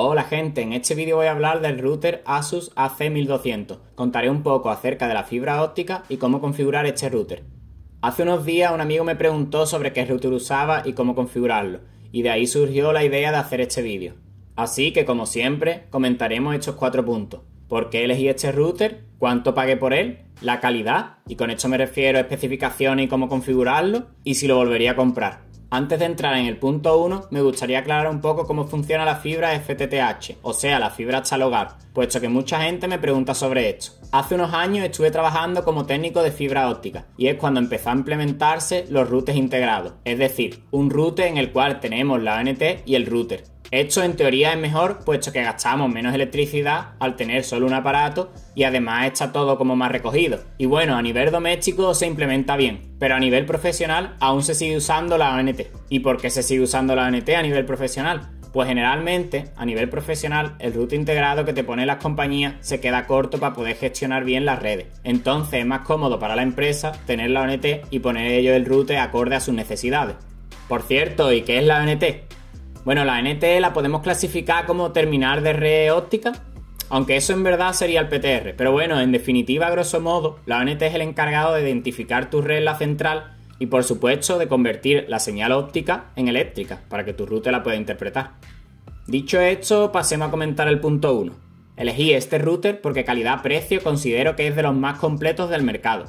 Hola gente, en este vídeo voy a hablar del router Asus AC1200. Contaré un poco acerca de la fibra óptica y cómo configurar este router. Hace unos días un amigo me preguntó sobre qué router usaba y cómo configurarlo, y de ahí surgió la idea de hacer este vídeo. Así que como siempre, comentaremos estos cuatro puntos. ¿Por qué elegí este router? ¿Cuánto pagué por él? ¿La calidad? Y con esto me refiero a especificaciones y cómo configurarlo, y si lo volvería a comprar. Antes de entrar en el punto 1, me gustaría aclarar un poco cómo funciona la fibra FTTH, o sea, la fibra hasta el hogar, puesto que mucha gente me pregunta sobre esto. Hace unos años estuve trabajando como técnico de fibra óptica, y es cuando empezó a implementarse los routers integrados, es decir, un router en el cual tenemos la ONT y el router. Esto en teoría es mejor puesto que gastamos menos electricidad al tener solo un aparato y además está todo como más recogido. Y bueno, a nivel doméstico se implementa bien, pero a nivel profesional aún se sigue usando la ONT. ¿Y por qué se sigue usando la ONT a nivel profesional? Pues generalmente, a nivel profesional, el router integrado que te pone las compañías se queda corto para poder gestionar bien las redes. Entonces es más cómodo para la empresa tener la ONT y poner ellos el router acorde a sus necesidades. Por cierto, ¿y qué es la ONT? Bueno, la NT la podemos clasificar como terminal de red óptica, aunque eso en verdad sería el PTR. Pero bueno, en definitiva, grosso modo, la ONT es el encargado de identificar tu red en la central y por supuesto de convertir la señal óptica en eléctrica para que tu router la pueda interpretar. Dicho esto, pasemos a comentar el punto 1. Elegí este router porque calidad-precio considero que es de los más completos del mercado.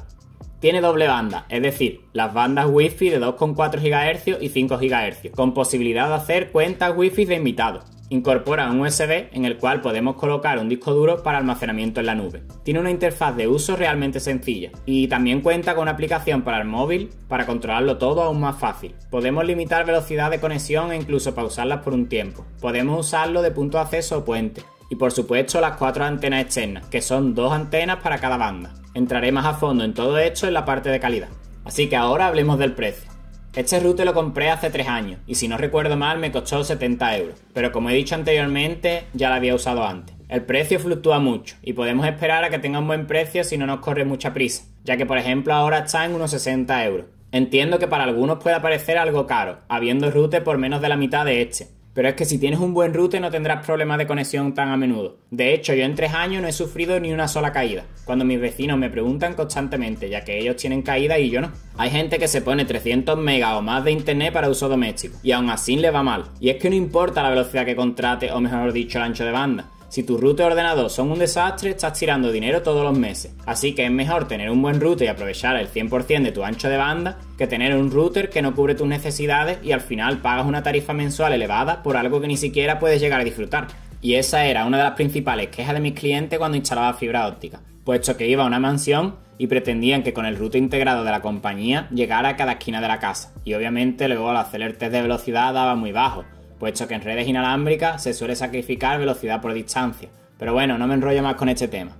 Tiene doble banda, es decir, las bandas Wi-Fi de 2,4 GHz y 5 GHz, con posibilidad de hacer cuentas Wi-Fi de invitados. Incorpora un USB en el cual podemos colocar un disco duro para almacenamiento en la nube. Tiene una interfaz de uso realmente sencilla y también cuenta con una aplicación para el móvil para controlarlo todo aún más fácil. Podemos limitar velocidad de conexión e incluso pausarlas por un tiempo. Podemos usarlo de punto de acceso o puente. Y por supuesto las cuatro antenas externas, que son dos antenas para cada banda. Entraré más a fondo en todo esto en la parte de calidad. Así que ahora hablemos del precio. Este router lo compré hace 3 años y si no recuerdo mal me costó 70 euros, pero como he dicho anteriormente ya lo había usado antes. El precio fluctúa mucho y podemos esperar a que tenga un buen precio si no nos corre mucha prisa, ya que por ejemplo ahora está en unos 60 euros. Entiendo que para algunos pueda parecer algo caro, habiendo router por menos de la mitad de este, pero es que si tienes un buen router no tendrás problemas de conexión tan a menudo. De hecho, yo en tres años no he sufrido ni una sola caída. Cuando mis vecinos me preguntan constantemente, ya que ellos tienen caída y yo no. Hay gente que se pone 300 megas o más de internet para uso doméstico, y aún así le va mal. Y es que no importa la velocidad que contrate, o mejor dicho, el ancho de banda. Si tu router y ordenador son un desastre, estás tirando dinero todos los meses. Así que es mejor tener un buen router y aprovechar el 100% de tu ancho de banda que tener un router que no cubre tus necesidades y al final pagas una tarifa mensual elevada por algo que ni siquiera puedes llegar a disfrutar. Y esa era una de las principales quejas de mis clientes cuando instalaba fibra óptica, puesto que iba a una mansión y pretendían que con el router integrado de la compañía llegara a cada esquina de la casa. Y obviamente luego al hacer el test de velocidad daba muy bajo, puesto que en redes inalámbricas se suele sacrificar velocidad por distancia. Pero bueno, no me enrollo más con este tema.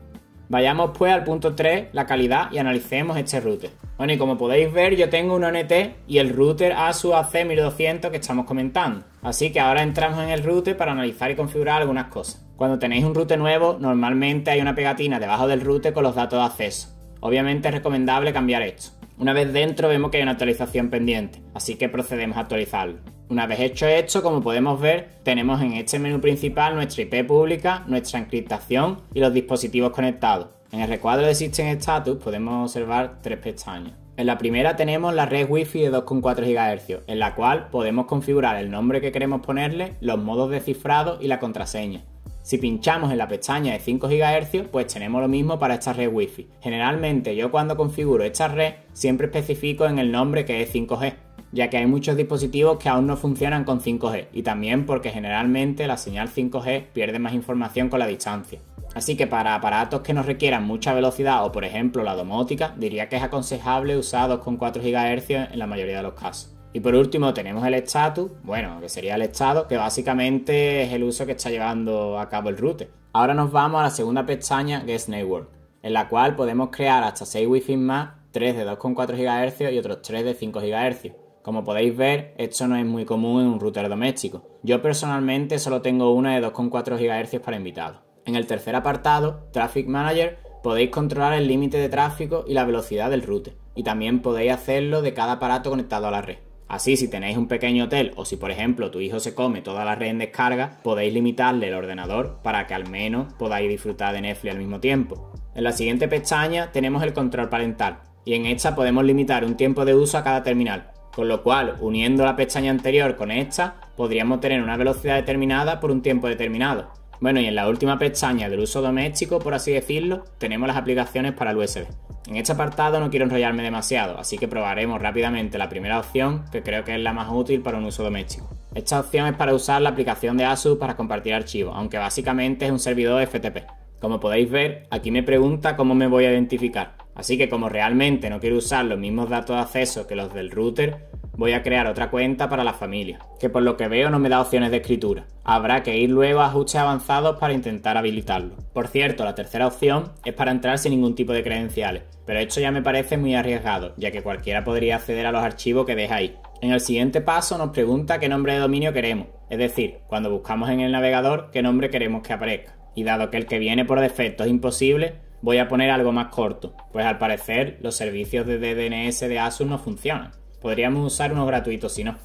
Vayamos pues al punto 3, la calidad, y analicemos este router. Bueno, y como podéis ver, yo tengo un ONT y el router Asus AC1200 que estamos comentando. Así que ahora entramos en el router para analizar y configurar algunas cosas. Cuando tenéis un router nuevo, normalmente hay una pegatina debajo del router con los datos de acceso. Obviamente es recomendable cambiar esto. Una vez dentro vemos que hay una actualización pendiente, así que procedemos a actualizarlo. Una vez hecho esto, como podemos ver, tenemos en este menú principal nuestra IP pública, nuestra encriptación y los dispositivos conectados. En el recuadro de System Status podemos observar tres pestañas. En la primera tenemos la red Wi-Fi de 2,4 GHz, en la cual podemos configurar el nombre que queremos ponerle, los modos de cifrado y la contraseña. Si pinchamos en la pestaña de 5 GHz, pues tenemos lo mismo para esta red Wi-Fi. Generalmente yo cuando configuro esta red siempre especifico en el nombre que es 5G, ya que hay muchos dispositivos que aún no funcionan con 5G y también porque generalmente la señal 5G pierde más información con la distancia. Así que para aparatos que no requieran mucha velocidad o por ejemplo la domótica, diría que es aconsejable usar 2,4 GHz en la mayoría de los casos. Y por último tenemos el status, bueno, que sería el estado, que básicamente es el uso que está llevando a cabo el router. Ahora nos vamos a la segunda pestaña que es Network, en la cual podemos crear hasta 6 Wi-Fi más, 3 de 2,4 GHz y otros 3 de 5 GHz. Como podéis ver, esto no es muy común en un router doméstico. Yo personalmente solo tengo una de 2,4 GHz para invitados. En el tercer apartado, Traffic Manager, podéis controlar el límite de tráfico y la velocidad del router, y también podéis hacerlo de cada aparato conectado a la red. Así, si tenéis un pequeño hotel o si por ejemplo tu hijo se come toda la red en descarga, podéis limitarle el ordenador para que al menos podáis disfrutar de Netflix al mismo tiempo. En la siguiente pestaña tenemos el control parental y en esta podemos limitar un tiempo de uso a cada terminal, con lo cual uniendo la pestaña anterior con esta podríamos tener una velocidad determinada por un tiempo determinado. Bueno, y en la última pestaña del uso doméstico, por así decirlo, tenemos las aplicaciones para el USB. En este apartado no quiero enrollarme demasiado, así que probaremos rápidamente la primera opción, que creo que es la más útil para un uso doméstico. Esta opción es para usar la aplicación de ASUS para compartir archivos, aunque básicamente es un servidor FTP. Como podéis ver, aquí me pregunta cómo me voy a identificar. Así que como realmente no quiero usar los mismos datos de acceso que los del router, voy a crear otra cuenta para la familia, que por lo que veo no me da opciones de escritura. Habrá que ir luego a ajustes avanzados para intentar habilitarlo. Por cierto, la tercera opción es para entrar sin ningún tipo de credenciales, pero esto ya me parece muy arriesgado, ya que cualquiera podría acceder a los archivos que deja ahí. En el siguiente paso nos pregunta qué nombre de dominio queremos, es decir, cuando buscamos en el navegador qué nombre queremos que aparezca. Y dado que el que viene por defecto es imposible, voy a poner algo más corto, pues al parecer los servicios de DNS de ASUS no funcionan. Podríamos usar unos gratuitos si no.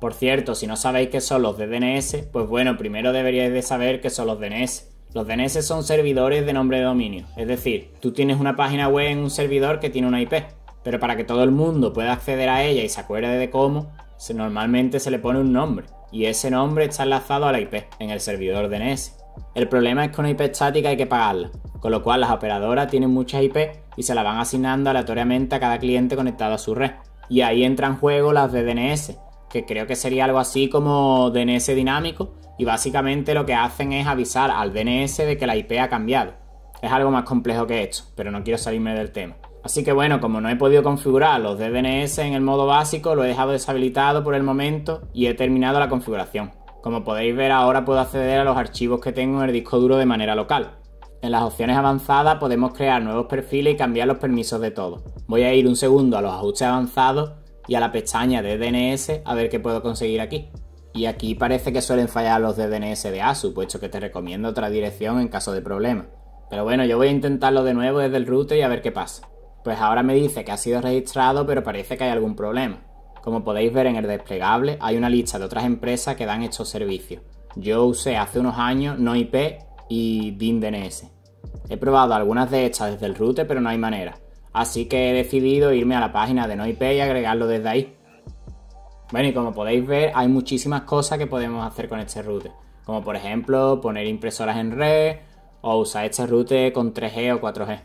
Por cierto, si no sabéis qué son los DNS, pues bueno, primero deberíais de saber qué son los DNS. Los DNS son servidores de nombre de dominio, es decir, tú tienes una página web en un servidor que tiene una IP, pero para que todo el mundo pueda acceder a ella y se acuerde de cómo, normalmente se le pone un nombre, y ese nombre está enlazado a la IP en el servidor DNS. El problema es que una IP estática hay que pagarla, con lo cual las operadoras tienen muchas IP y se la van asignando aleatoriamente a cada cliente conectado a su red y ahí entran en juego las de DNS, que creo que sería algo así como DNS dinámico y básicamente lo que hacen es avisar al DNS de que la IP ha cambiado. Es algo más complejo que esto, pero no quiero salirme del tema. Así que bueno, como no he podido configurar los DNS en el modo básico, lo he dejado deshabilitado por el momento y he terminado la configuración. Como podéis ver ahora puedo acceder a los archivos que tengo en el disco duro de manera local. En las opciones avanzadas podemos crear nuevos perfiles y cambiar los permisos de todos. Voy a ir un segundo a los ajustes avanzados y a la pestaña de DNS a ver qué puedo conseguir aquí. Y aquí parece que suelen fallar los de DNS de ASU, puesto que te recomiendo otra dirección en caso de problema. Pero bueno, yo voy a intentarlo de nuevo desde el router y a ver qué pasa. Pues ahora me dice que ha sido registrado, pero parece que hay algún problema. Como podéis ver en el desplegable, hay una lista de otras empresas que dan estos servicios. Yo usé hace unos años NoIP y DIN-DNS. He probado algunas de estas desde el router, pero no hay manera. Así que he decidido irme a la página de NoIP y agregarlo desde ahí. Bueno, y como podéis ver, hay muchísimas cosas que podemos hacer con este router. Como por ejemplo, poner impresoras en red o usar este router con 3G o 4G.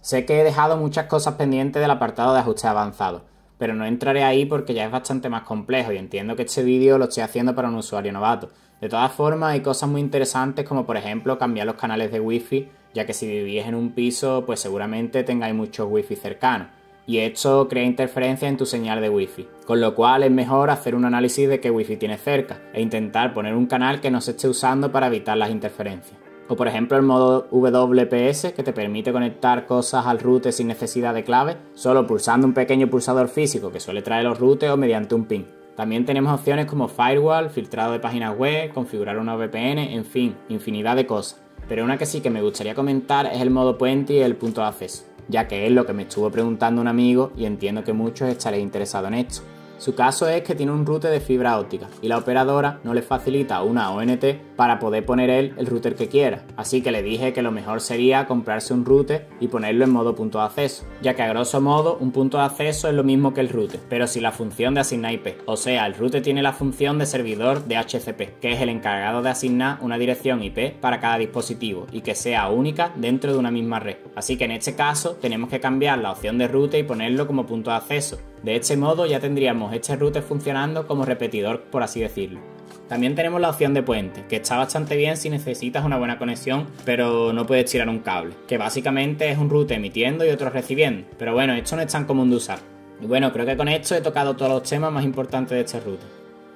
Sé que he dejado muchas cosas pendientes del apartado de ajuste avanzado, pero no entraré ahí porque ya es bastante más complejo y entiendo que este vídeo lo estoy haciendo para un usuario novato. De todas formas, hay cosas muy interesantes como por ejemplo cambiar los canales de Wi-Fi ya que si vivís en un piso, pues seguramente tengáis muchos wifi cercanos. Y esto crea interferencia en tu señal de wifi, con lo cual es mejor hacer un análisis de qué wifi tienes cerca e intentar poner un canal que no se esté usando para evitar las interferencias. O por ejemplo el modo WPS que te permite conectar cosas al router sin necesidad de clave, solo pulsando un pequeño pulsador físico que suele traer los routers o mediante un pin. También tenemos opciones como firewall, filtrado de páginas web, configurar una VPN, en fin, infinidad de cosas pero una que sí que me gustaría comentar es el modo puente y el punto de acceso, ya que es lo que me estuvo preguntando un amigo y entiendo que muchos estaréis interesados en esto. Su caso es que tiene un router de fibra óptica y la operadora no le facilita una ONT para poder poner él el router que quiera, así que le dije que lo mejor sería comprarse un router y ponerlo en modo punto de acceso, ya que a grosso modo un punto de acceso es lo mismo que el router, pero sin la función de asignar IP, o sea, el router tiene la función de servidor de HCP, que es el encargado de asignar una dirección IP para cada dispositivo y que sea única dentro de una misma red. Así que en este caso tenemos que cambiar la opción de router y ponerlo como punto de acceso, de este modo ya tendríamos este router funcionando como repetidor, por así decirlo. También tenemos la opción de puente, que está bastante bien si necesitas una buena conexión, pero no puedes tirar un cable, que básicamente es un router emitiendo y otro recibiendo. Pero bueno, esto no es tan común de usar. Y bueno, creo que con esto he tocado todos los temas más importantes de este router.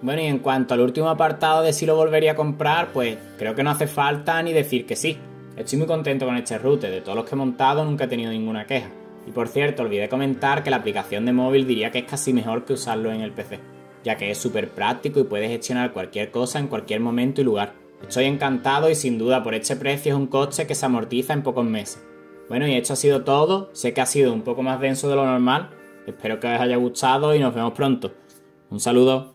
Bueno, y en cuanto al último apartado de si lo volvería a comprar, pues creo que no hace falta ni decir que sí. Estoy muy contento con este router, de todos los que he montado nunca he tenido ninguna queja. Y por cierto, olvidé comentar que la aplicación de móvil diría que es casi mejor que usarlo en el PC, ya que es súper práctico y puedes gestionar cualquier cosa en cualquier momento y lugar. Estoy encantado y sin duda por este precio es un coche que se amortiza en pocos meses. Bueno, y esto ha sido todo. Sé que ha sido un poco más denso de lo normal. Espero que os haya gustado y nos vemos pronto. Un saludo.